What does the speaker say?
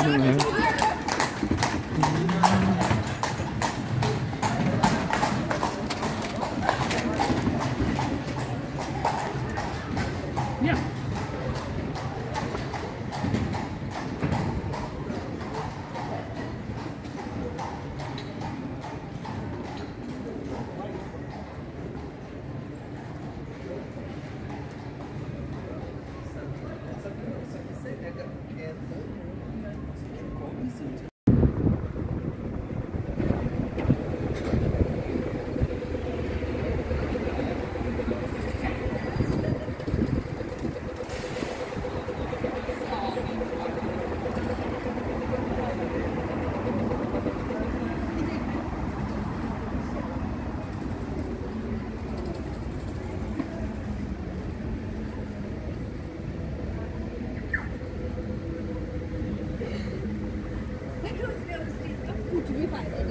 Mm-hmm. Yeah. Nampak